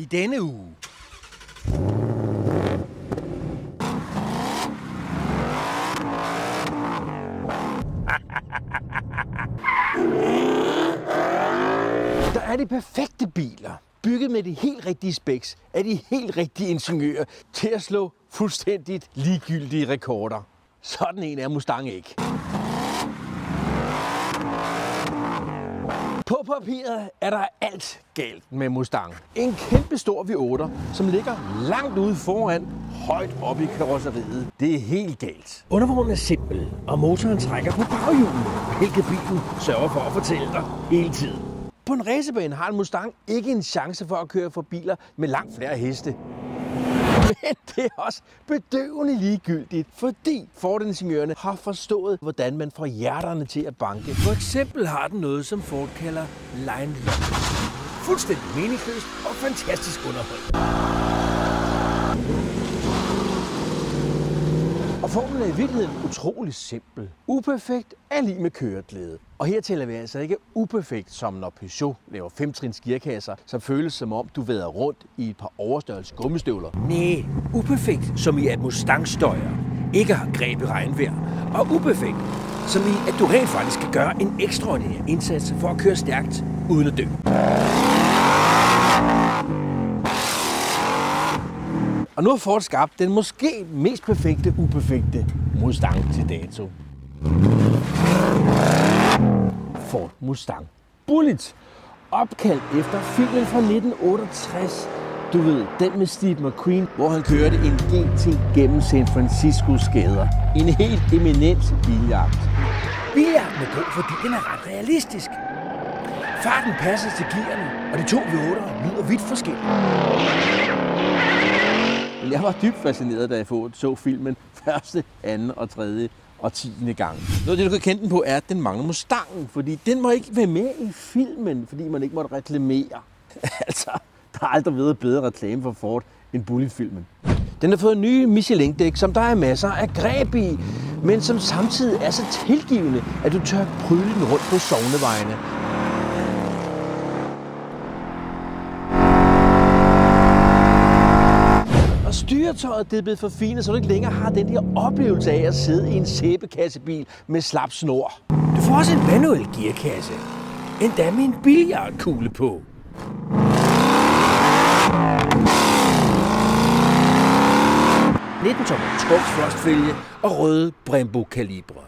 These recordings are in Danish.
I denne uge. Der er de perfekte biler, bygget med de helt rigtige specs, af de helt rigtige ingeniører, til at slå fuldstændigt ligegyldige rekorder. Sådan en er Mustang ikke. På papiret er der alt galt med Mustang. En kæmpe stor V8, som ligger langt ude foran, højt oppe i karosseriet. Det er helt galt. Undervognen er simpel, og motoren trækker på baghjulene, hvilket bilen sørger for at fortælle dig hele tiden. På en racerbane har en Mustang ikke en chance for at køre for biler med langt flere heste. Men det er også bedøvende ligegyldigt, fordi Ford-ingeniørerne har forstået, hvordan man får hjerterne til at banke. For eksempel har den noget, som Ford kalder line lock. Fuldstændig meningsløst og fantastisk underholdende. Og formlen er i virkeligheden utrolig simpel. Uperfekt er lige med køreglæde. Og her taler vi altså ikke uperfekt, som når Peugeot laver femtrins gearkasser, som føles som om du væder rundt i et par overstørrelse gummistøvler. Nej, uperfekt, som i at Mustang støjer, ikke har greb i regnvejr. Og uperfekt, som i at du rent faktisk kan gøre en ekstraordinær indsats for at køre stærkt uden at dø. Og nu har Ford skabt den måske mest perfekte, uperfekte Mustang til dato. Ford Mustang Bullet. Opkaldt efter filmen fra 1968. Du ved, den med Steve McQueen, hvor han kørte en GT gennem San Franciscos gader. En helt eminent biljagt. Biljagten er god, fordi den er ret realistisk. Farten passer til gearne, og de to V8'ere lyder vidt forskelligt. Men jeg var dybt fascineret, da jeg så filmen første, anden og tredje og tiende gang. Noget af det, du kan kende den på, er, at den mangler Mustangen, fordi den må ikke være med i filmen, fordi man ikke måtte reklamere. altså, der har aldrig været bedre reklame for Ford end Bullet-filmen. Den har fået nye Michelin-dæk, som der er masser af greb i, men som samtidig er så tilgivende, at du tør prøve den rundt på sovnevejene. Og styretøjet det er blevet for fint, så du ikke længere har den der oplevelse af at sidde i en sæbekassebil med slap snor. Du får også en manuel gearkasse. Endda med en billiardkugle på. tommer trukfrostfælge og røde Brembo kalibre.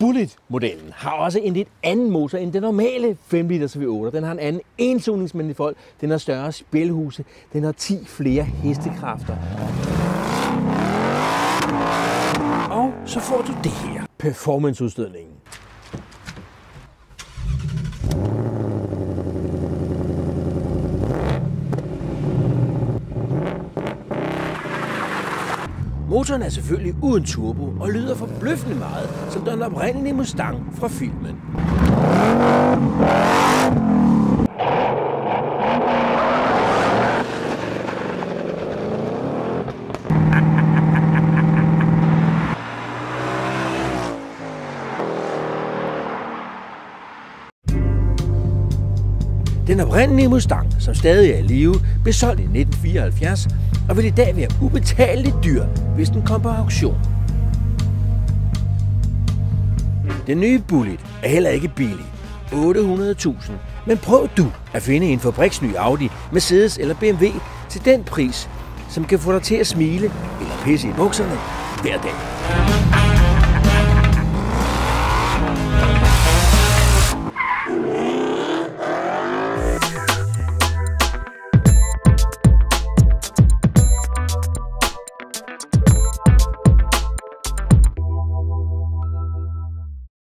Bullet-modellen har også en lidt anden motor end den normale 5 liters V8. Den har en anden ensugningsmanifold, den har større spilhuse, den har 10 flere hestekræfter. Og så får du det her, performanceudstødningen. Motoren er selvfølgelig uden turbo og lyder forbløffende meget som den oprindelige Mustang fra filmen. Den oprindelige Mustang, som stadig er i live, blev solgt i 1974 og vil i dag være ubetaleligt dyr, hvis den kom på auktion. Den nye Bullet er heller ikke billig. 800.000. Men prøv du at finde en fabriksny Audi, Mercedes eller BMW til den pris, som kan få dig til at smile eller pisse i bukserne hver dag.